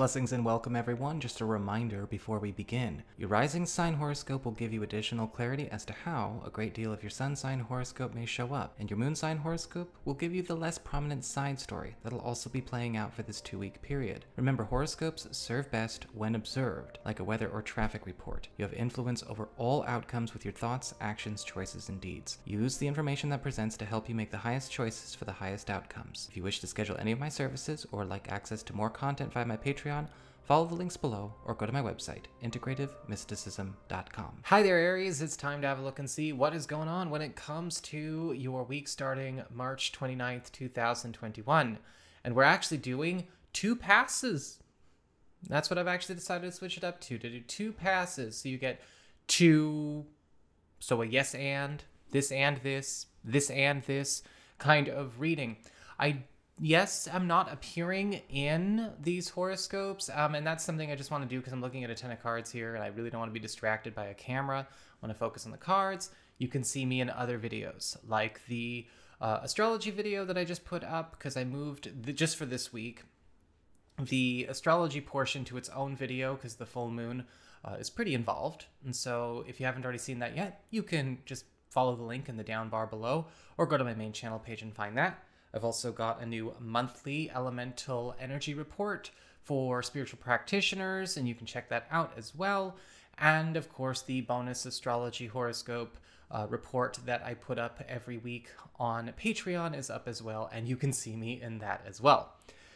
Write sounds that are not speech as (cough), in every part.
Blessings and welcome, everyone. Just a reminder before we begin. Your rising sign horoscope will give you additional clarity as to how a great deal of your sun sign horoscope may show up, and your moon sign horoscope will give you the less prominent side story that'll also be playing out for this two week period. Remember, horoscopes serve best when observed, like a weather or traffic report. You have influence over all outcomes with your thoughts, actions, choices, and deeds. Use the information that presents to help you make the highest choices for the highest outcomes. If you wish to schedule any of my services or like access to more content via my Patreon, Patreon, follow the links below or go to my website, integrativemysticism.com. Hi there, Aries. It's time to have a look and see what is going on when it comes to your week starting March 29th, 2021. And we're actually doing two passes. That's what I've actually decided to switch it up to, to do two passes. So you get two, so a yes and, this and this, this and this kind of reading. I yes, I'm not appearing in these horoscopes, um, and that's something I just want to do because I'm looking at a ton of cards here, and I really don't want to be distracted by a camera. I want to focus on the cards. You can see me in other videos, like the uh, astrology video that I just put up because I moved the, just for this week the astrology portion to its own video because the full moon uh, is pretty involved. And so if you haven't already seen that yet, you can just follow the link in the down bar below or go to my main channel page and find that. I've also got a new monthly elemental energy report for spiritual practitioners, and you can check that out as well. And of course, the bonus astrology horoscope uh, report that I put up every week on Patreon is up as well, and you can see me in that as well.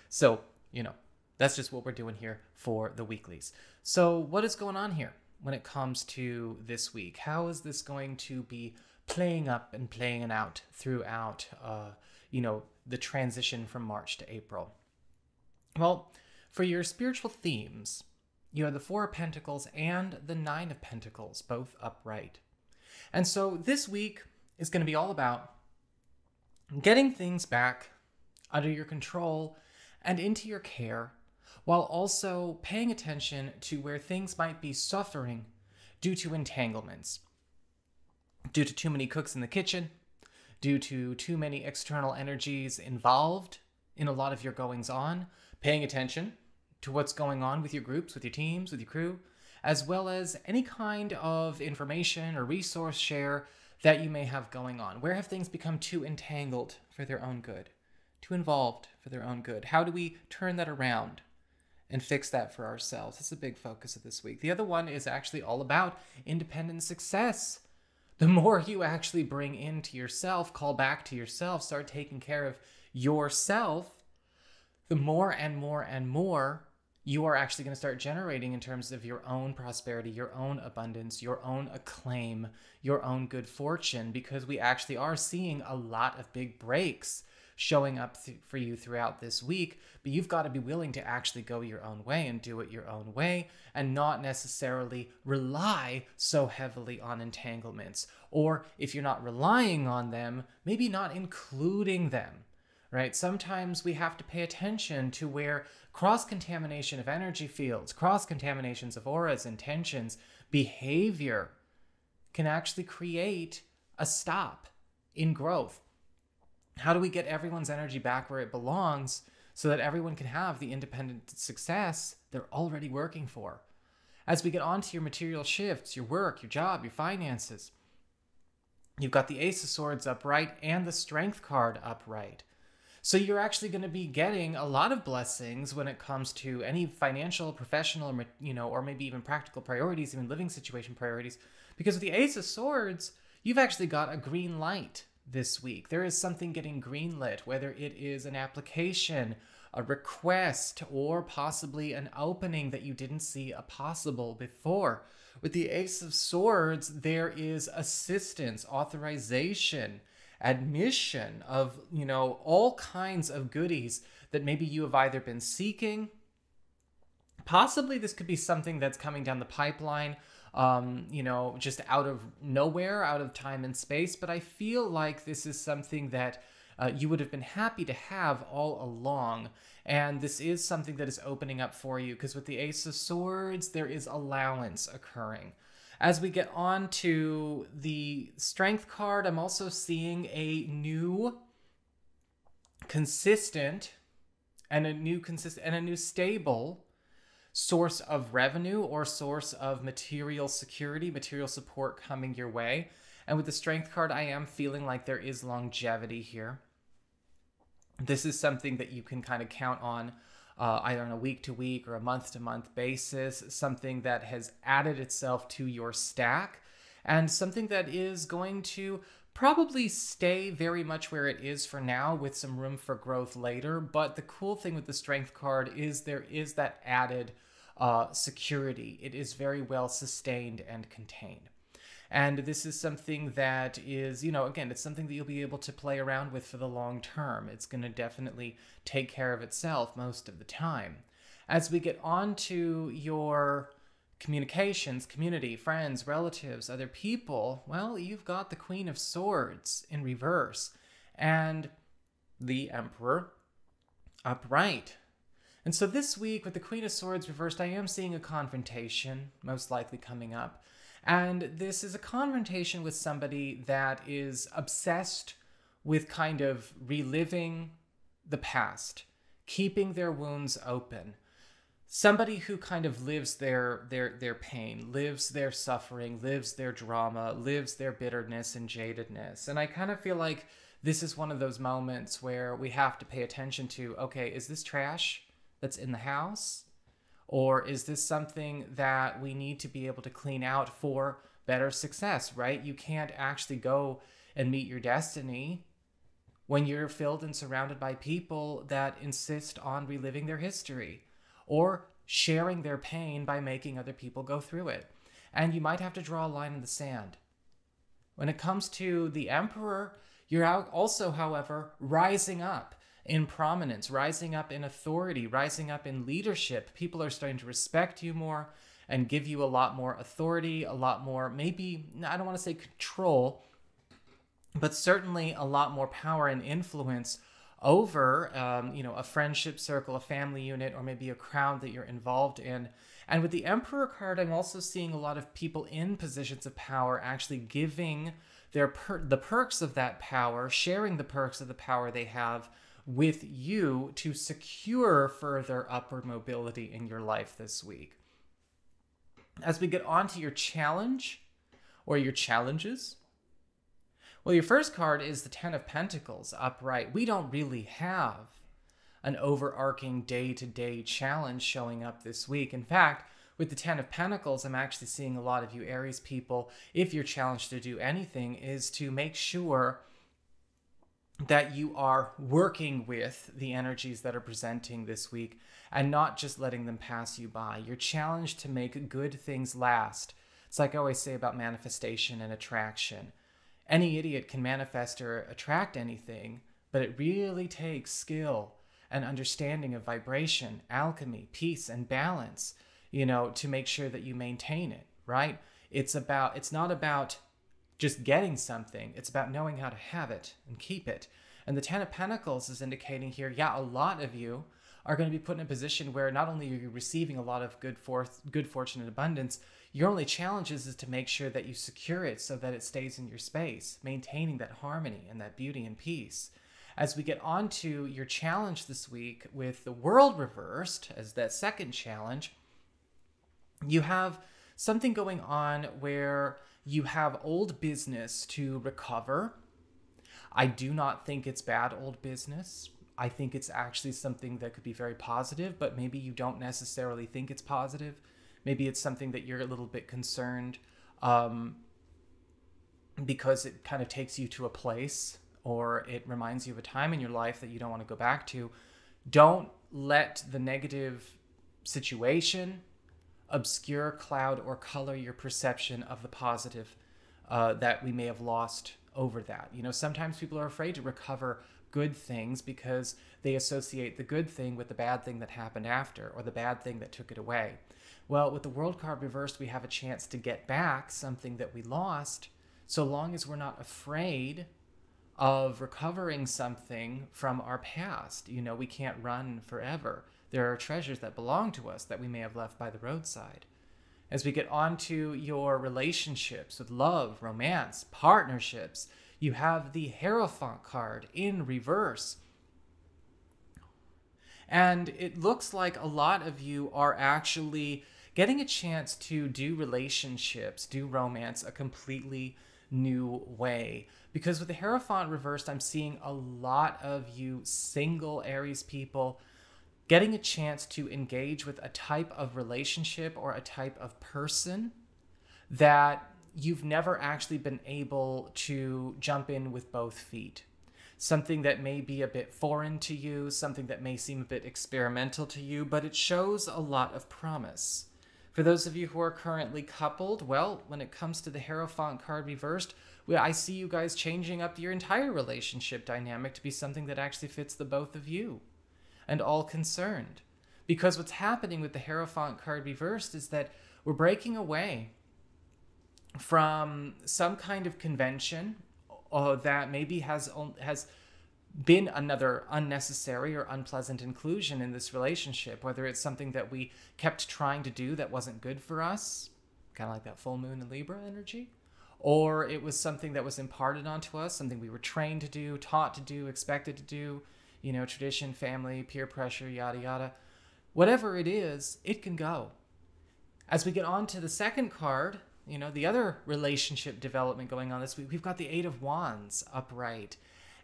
So, you know, that's just what we're doing here for the weeklies. So, what is going on here when it comes to this week? How is this going to be playing up and playing out throughout? Uh, you know, the transition from March to April? Well, for your spiritual themes, you have the Four of Pentacles and the Nine of Pentacles, both upright. And so this week is going to be all about getting things back under your control and into your care, while also paying attention to where things might be suffering due to entanglements, due to too many cooks in the kitchen, due to too many external energies involved in a lot of your goings on, paying attention to what's going on with your groups, with your teams, with your crew, as well as any kind of information or resource share that you may have going on. Where have things become too entangled for their own good, too involved for their own good? How do we turn that around? and fix that for ourselves. That's a big focus of this week. The other one is actually all about independent success the more you actually bring into yourself, call back to yourself, start taking care of yourself, the more and more and more you are actually going to start generating in terms of your own prosperity, your own abundance, your own acclaim, your own good fortune, because we actually are seeing a lot of big breaks showing up th- for you throughout this week, but you've got to be willing to actually go your own way and do it your own way and not necessarily rely so heavily on entanglements. Or if you're not relying on them, maybe not including them. Right? Sometimes we have to pay attention to where cross contamination of energy fields, cross contaminations of auras, intentions, behavior can actually create a stop in growth how do we get everyone's energy back where it belongs so that everyone can have the independent success they're already working for? As we get onto your material shifts, your work, your job, your finances, you've got the Ace of Swords upright and the Strength card upright. So you're actually going to be getting a lot of blessings when it comes to any financial, professional, you know, or maybe even practical priorities, even living situation priorities. Because with the Ace of Swords, you've actually got a green light this week. There is something getting greenlit, whether it is an application, a request, or possibly an opening that you didn't see a possible before. With the Ace of Swords, there is assistance, authorization, admission of, you know, all kinds of goodies that maybe you have either been seeking. Possibly this could be something that's coming down the pipeline um, you know, just out of nowhere, out of time and space. But I feel like this is something that uh, you would have been happy to have all along. And this is something that is opening up for you because with the Ace of Swords, there is allowance occurring. As we get on to the Strength card, I'm also seeing a new consistent and a new consistent and a new stable source of revenue or source of material security, material support coming your way. And with the strength card, I am feeling like there is longevity here. This is something that you can kind of count on uh, either on a week to week or a month to month basis, something that has added itself to your stack, and something that is going to probably stay very much where it is for now with some room for growth later. But the cool thing with the strength card is there is that added uh, security, it is very well sustained and contained. And this is something that is, you know, again, it's something that you'll be able to play around with for the long term. It's going to definitely take care of itself most of the time. As we get on to your communications, community, friends, relatives, other people, well, you've got the Queen of Swords in reverse and the Emperor upright. And so this week, with the Queen of Swords reversed, I am seeing a confrontation, most likely coming up. And this is a confrontation with somebody that is obsessed with kind of reliving the past, keeping their wounds open. Somebody who kind of lives their their their pain, lives their suffering, lives their drama, lives their bitterness and jadedness. And I kind of feel like this is one of those moments where we have to pay attention to, okay, is this trash that's in the house? Or is this something that we need to be able to clean out for better success, right? You can't actually go and meet your destiny when you're filled and surrounded by people that insist on reliving their history or sharing their pain by making other people go through it. And you might have to draw a line in the sand. When it comes to the emperor, you're also, however, rising up in prominence, rising up in authority, rising up in leadership. People are starting to respect you more and give you a lot more authority, a lot more, maybe, I don't want to say control, but certainly a lot more power and influence over, um, you know, a friendship circle, a family unit, or maybe a crowd that you're involved in. And with the Emperor card, I'm also seeing a lot of people in positions of power actually giving their per- the perks of that power, sharing the perks of the power they have with you to secure further upward mobility in your life this week. As we get on to your challenge or your challenges, well, your first card is the Ten of Pentacles upright. We don't really have an overarching day to day challenge showing up this week. In fact, with the Ten of Pentacles, I'm actually seeing a lot of you Aries people, if you're challenged to do anything, is to make sure that you are working with the energies that are presenting this week and not just letting them pass you by. You're challenged to make good things last. It's like I always say about manifestation and attraction. Any idiot can manifest or attract anything, but it really takes skill and understanding of vibration, alchemy, peace, and balance, you know, to make sure that you maintain it, right? It's about, it's not about just getting something. It's about knowing how to have it and keep it. And the Ten of Pentacles is indicating here, yeah, a lot of you are going to be put in a position where not only are you receiving a lot of good forth, good fortune and abundance, your only challenge is, is to make sure that you secure it so that it stays in your space, maintaining that harmony and that beauty and peace. As we get on to your challenge this week with the world reversed as that second challenge, you have something going on where you have old business to recover. I do not think it's bad old business. I think it's actually something that could be very positive, but maybe you don't necessarily think it's positive. Maybe it's something that you're a little bit concerned um, because it kind of takes you to a place or it reminds you of a time in your life that you don't want to go back to. Don't let the negative situation obscure, cloud, or color your perception of the positive uh, that we may have lost over that. You know, sometimes people are afraid to recover good things because they associate the good thing with the bad thing that happened after or the bad thing that took it away. Well, with the world card reversed, we have a chance to get back something that we lost so long as we're not afraid of recovering something from our past. You know, we can't run forever. There are treasures that belong to us that we may have left by the roadside. As we get on to your relationships with love, romance, partnerships, you have the Hierophant card in reverse. And it looks like a lot of you are actually getting a chance to do relationships, do romance a completely new way. Because with the Hierophant reversed, I'm seeing a lot of you single Aries people getting a chance to engage with a type of relationship or a type of person that you've never actually been able to jump in with both feet. Something that may be a bit foreign to you, something that may seem a bit experimental to you, but it shows a lot of promise. For those of you who are currently coupled, well, when it comes to the Hierophant card reversed, I see you guys changing up your entire relationship dynamic to be something that actually fits the both of you and all concerned. Because what's happening with the Hierophant card reversed is that we're breaking away from some kind of convention uh, that maybe has has been another unnecessary or unpleasant inclusion in this relationship, whether it's something that we kept trying to do that wasn't good for us, kind of like that full moon in Libra energy, or it was something that was imparted onto us, something we were trained to do, taught to do, expected to do, you know, tradition, family, peer pressure, yada, yada. Whatever it is, it can go. As we get on to the second card, you know, the other relationship development going on this week, we've got the Eight of Wands upright.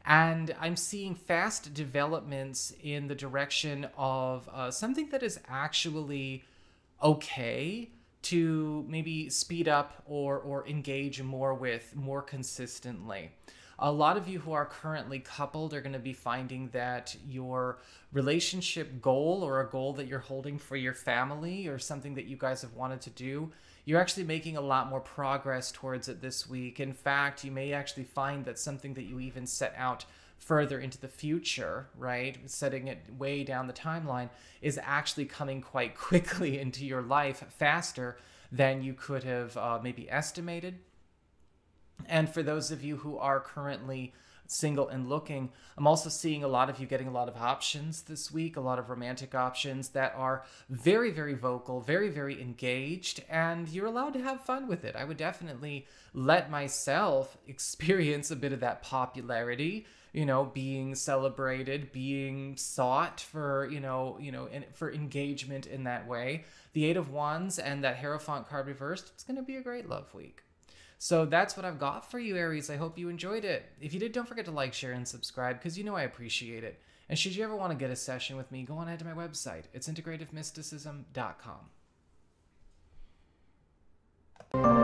And I'm seeing fast developments in the direction of uh, something that is actually okay to maybe speed up or, or engage more with more consistently. A lot of you who are currently coupled are going to be finding that your relationship goal or a goal that you're holding for your family or something that you guys have wanted to do you're actually making a lot more progress towards it this week. In fact, you may actually find that something that you even set out further into the future, right, setting it way down the timeline, is actually coming quite (laughs) quickly into your life faster than you could have uh, maybe estimated. And for those of you who are currently single and looking. I'm also seeing a lot of you getting a lot of options this week, a lot of romantic options that are very, very vocal, very, very engaged, and you're allowed to have fun with it. I would definitely let myself (laughs) experience a bit of that popularity you know being celebrated being sought for you know you know in, for engagement in that way the eight of wands and that hierophant card reversed it's going to be a great love week so that's what I've got for you, Aries. I hope you enjoyed it. If you did, don't forget to like, share, and subscribe because you know I appreciate it. And should you ever want to get a session with me, go on ahead to my website. It's integrativemysticism.com.